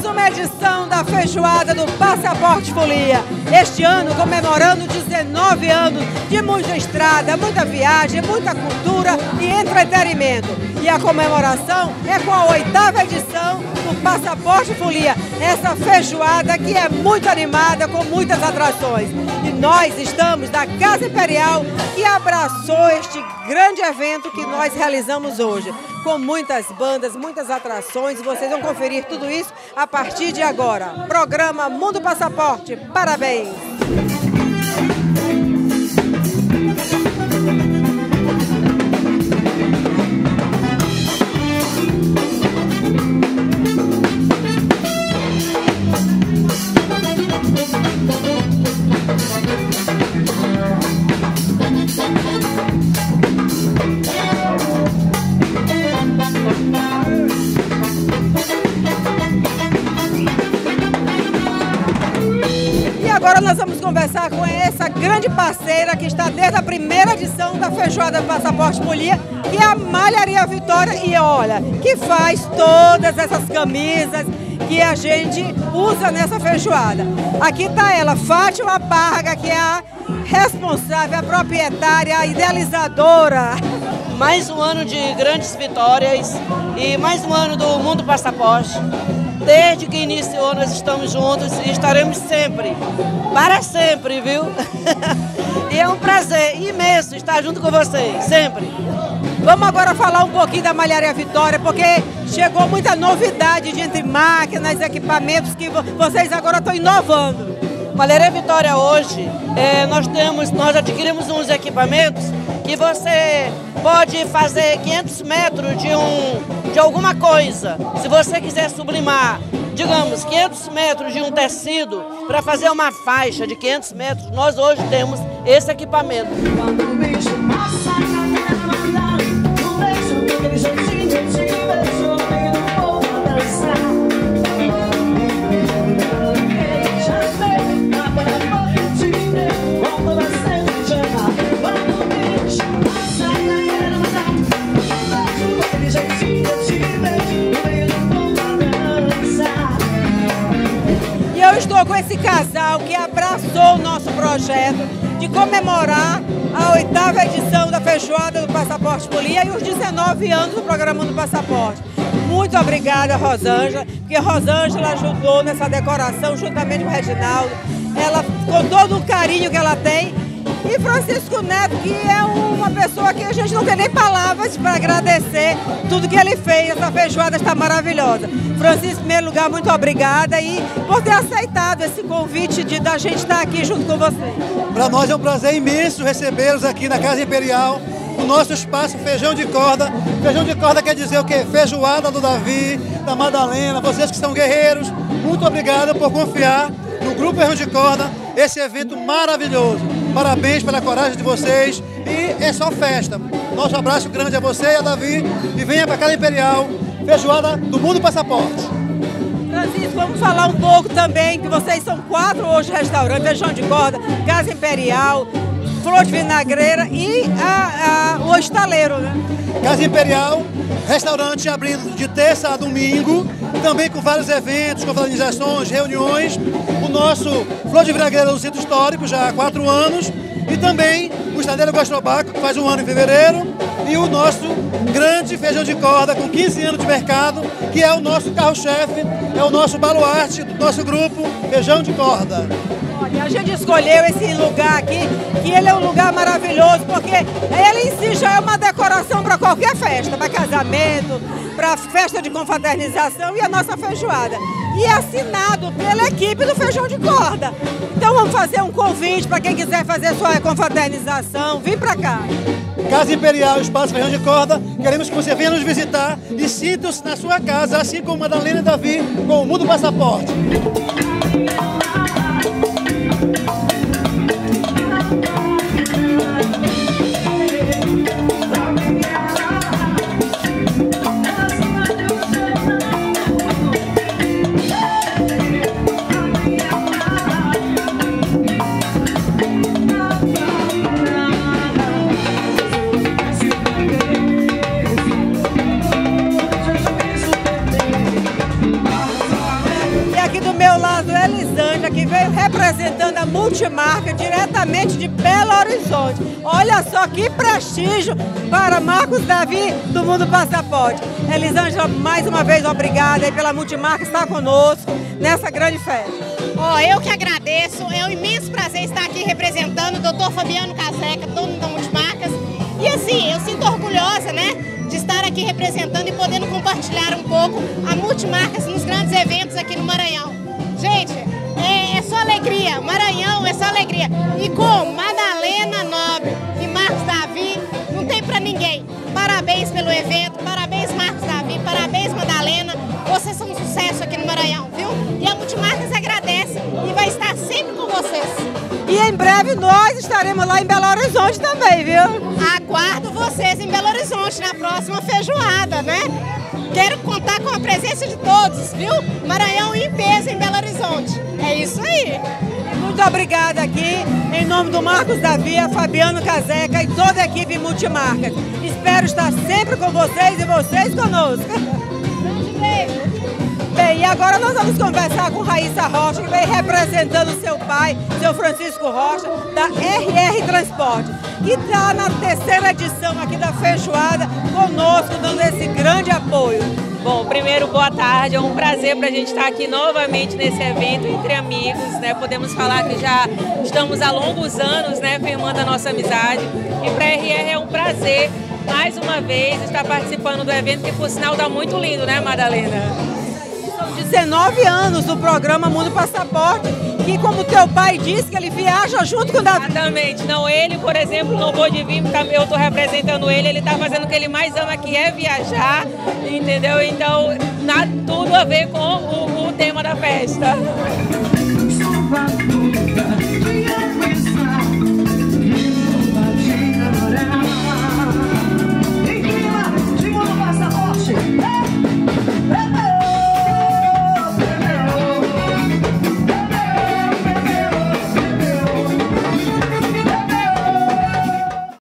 mais uma edição da feijoada do Passaporte Folia. Este ano comemorando 19 anos de muita estrada, muita viagem, muita cultura e entretenimento. E a comemoração é com a oitava edição Passaporte Folia, essa feijoada que é muito animada, com muitas atrações. E nós estamos da Casa Imperial que abraçou este grande evento que nós realizamos hoje com muitas bandas, muitas atrações. Vocês vão conferir tudo isso a partir de agora. Programa Mundo Passaporte. Parabéns! Conversar com essa grande parceira que está desde a primeira edição da Feijoada Passaporte Polia, que é a Malharia Vitória. E olha, que faz todas essas camisas que a gente usa nessa feijoada. Aqui está ela, Fátima Parga, que é a responsável, a proprietária, a idealizadora. Mais um ano de grandes vitórias e mais um ano do Mundo Passaporte. Desde que iniciou, nós estamos juntos e estaremos sempre, para sempre, viu? e é um prazer imenso estar junto com vocês, sempre. Vamos agora falar um pouquinho da Malharia Vitória, porque chegou muita novidade de entre máquinas, equipamentos que vocês agora estão inovando. Malharia Vitória hoje, é, nós temos, nós adquirimos uns equipamentos que você pode fazer 500 metros de, um, de alguma coisa. Se você quiser sublimar, digamos, 500 metros de um tecido para fazer uma faixa de 500 metros, nós hoje temos esse equipamento. Estou com esse casal que abraçou o nosso projeto de comemorar a oitava edição da feijoada do Passaporte Polia e os 19 anos do programa do Passaporte. Muito obrigada, Rosângela, porque Rosângela ajudou nessa decoração juntamente com o Reginaldo. Ela, com todo o carinho que ela tem, e Francisco Neto, que é uma pessoa que a gente não tem nem palavras para agradecer tudo que ele fez. Essa feijoada está maravilhosa. Francisco, em primeiro lugar, muito obrigada e por ter aceitado esse convite de da gente estar aqui junto com você. Para nós é um prazer imenso recebê-los aqui na Casa Imperial, no nosso espaço Feijão de Corda. Feijão de Corda quer dizer o quê? Feijoada do Davi, da Madalena, vocês que são guerreiros, muito obrigado por confiar no Grupo Feijão de Corda, esse evento maravilhoso. Parabéns pela coragem de vocês e é só festa. Nosso abraço grande a você e a Davi e venha para Casa Imperial feijoada do Mundo Passaporte. Francisco, vamos falar um pouco também, que vocês são quatro hoje restaurantes, feijão de corda, Casa Imperial, Flor de Vinagreira e a, a, o estaleiro, né? Casa Imperial, restaurante abrindo de terça a domingo, também com vários eventos, confraternizações, reuniões. O nosso Flor de Vinagreira do Centro Histórico, já há quatro anos, e também o Estaleiro Gastrobaco, que faz um ano em fevereiro, e o nosso grande feijão de corda com 15 anos de mercado, que é o nosso carro-chefe, é o nosso baluarte do nosso grupo Feijão de Corda. A gente escolheu esse lugar aqui, que ele é um lugar maravilhoso, porque ele em si já é uma decoração para qualquer festa, para casamento, para festa de confraternização e a nossa feijoada. E é assinado pela equipe do Feijão de Corda. Então vamos fazer um convite para quem quiser fazer sua confraternização, vem para cá. Casa Imperial, Espaço Feijão de Corda, queremos que você venha nos visitar e sinta-se na sua casa, assim como Madalena e Davi, com o Mundo Passaporte. Multimarca diretamente de Belo Horizonte. Olha só que prestígio para Marcos Davi do Mundo Passaporte. Elisângela, mais uma vez, obrigada pela multimarca estar conosco nessa grande festa. Ó, oh, eu que agradeço, é um imenso prazer estar aqui representando o doutor Fabiano Caseca, dono da Multimarcas. E assim, eu sinto orgulhosa, né, de estar aqui representando e podendo compartilhar um pouco a Multimarcas nos grandes eventos aqui no Maranhão. Gente, alegria, Maranhão é só alegria. E com Madalena Nobre e Marcos Davi, não tem para ninguém. Parabéns pelo evento, parabéns Marcos Davi, parabéns Madalena. Vocês são um sucesso aqui no Maranhão, viu? E a Multimarcas agradece e vai estar sempre com vocês. E em breve nós estaremos lá em Belo Horizonte também, viu? Aguardo vocês em Belo Horizonte na próxima feijoada, né? Quero contar com a presença de todos, viu? Maranhão em peso em Belo Horizonte. É isso aí. Muito obrigada aqui, em nome do Marcos Davi, Fabiano Caseca e toda a equipe Multimarcas. Espero estar sempre com vocês e vocês conosco. Agora nós vamos conversar com Raíssa Rocha, que vem representando seu pai, seu Francisco Rocha, da RR Transporte, que está na terceira edição aqui da Feijoada, conosco, dando esse grande apoio. Bom, primeiro, boa tarde. É um prazer para a gente estar aqui novamente nesse evento entre amigos, né? Podemos falar que já estamos há longos anos, né, firmando a nossa amizade. E para a RR é um prazer, mais uma vez, estar participando do evento, que por sinal está muito lindo, né, Madalena? 19 anos do programa Mundo Passaporte, que como teu pai disse que ele viaja junto com o Davi. Exatamente. Não, ele, por exemplo, não pôde vir, eu estou representando ele, ele está fazendo o que ele mais ama, que é viajar, entendeu? Então, nada, tudo a ver com o, o tema da festa.